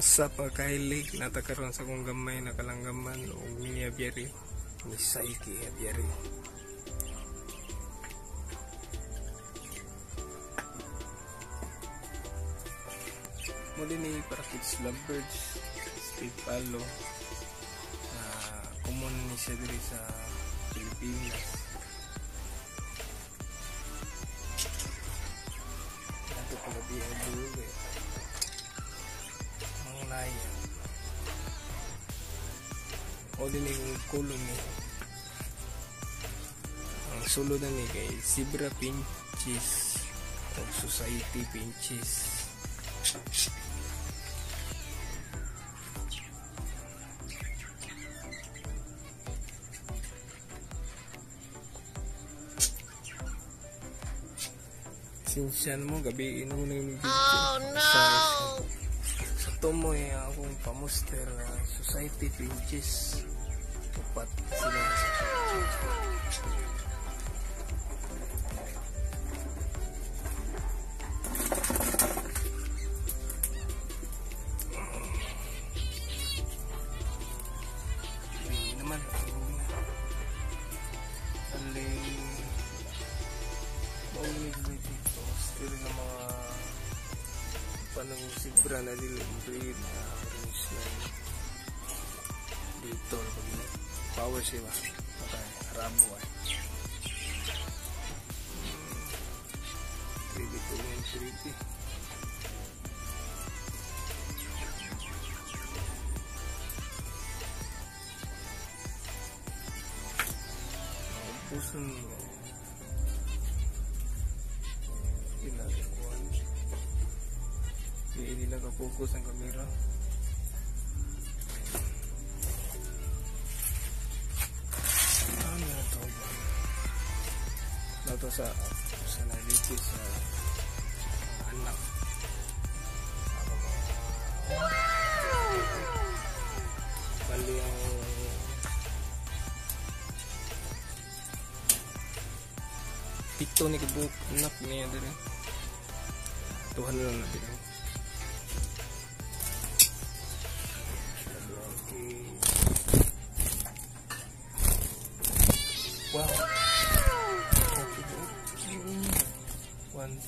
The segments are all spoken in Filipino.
sa pagkahilig natakaroon sa kong gamay na kalanggaman o mini abiary ni Saiki abiary muli ni para kids lovebirds state palo. Na common ni siya diri sa Pilipinas Dulo eh ang layan o din yung kulong ni ang sulod na ni kay Zebra Pinches o Society Pinches Sinsyan mo, gabi mo na yung video. Oh no! Sa, sa tumo eh, akong pamuster na society pages. Tupat sila. Na dilim breed na orange na dito. Power siya ba? Okay, rabo ay. Creepy to yung creepy. Puso niya. dili ka focus ang kamera ano ah, na ito ba nato sa sa naliti sa anak. Wow bali ang pito ni kabuk anak niya dali. Tuhan lang na bilang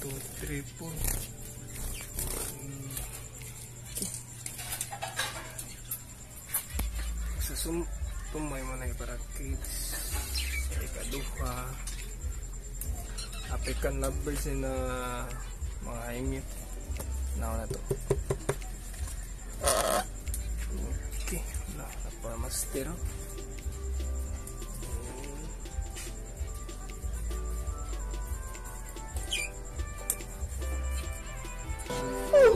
2, 3, 4 sa sum tumay mo na para kids. Sa ikaduha African lovebirds na mga hingit naon na to. Okay na, napamaster oh.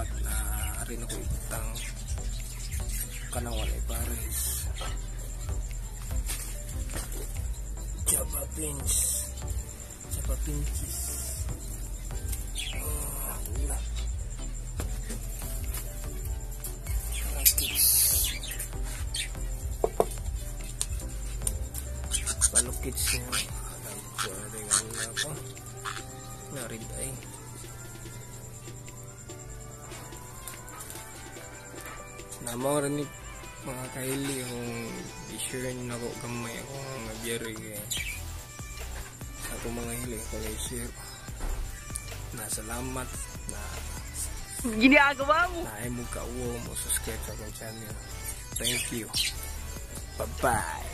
mga liwat na rin ako itang kanawalay pares Java Pins Java Pinches oh, wala Palukits Palukits niya Nagkuwaring na ako Narid ay Namo rin ni mga kahili kung i-share nyo na ako gamay ako nga biyari kaya sa akong mga hili ko i-share na salamat na Ginagawa mo! na ay mo ka mo subscribe sa akong channel. Thank you. Bye bye